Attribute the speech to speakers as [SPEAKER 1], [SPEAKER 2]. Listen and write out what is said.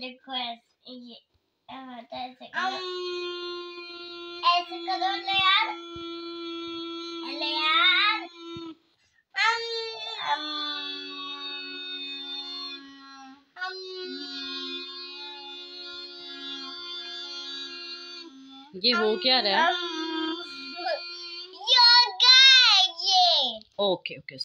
[SPEAKER 1] देखो ऐसे um, um, um, ये होता है ऐसे करो ऐसे करो ले यार ले यार अम, अम,
[SPEAKER 2] ये हो क्या रहा है?
[SPEAKER 1] योगा ये
[SPEAKER 2] ओके ओके